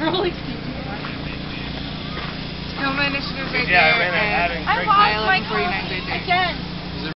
Rolling Film initiative right yeah, there. Yeah, I ran an. I lost my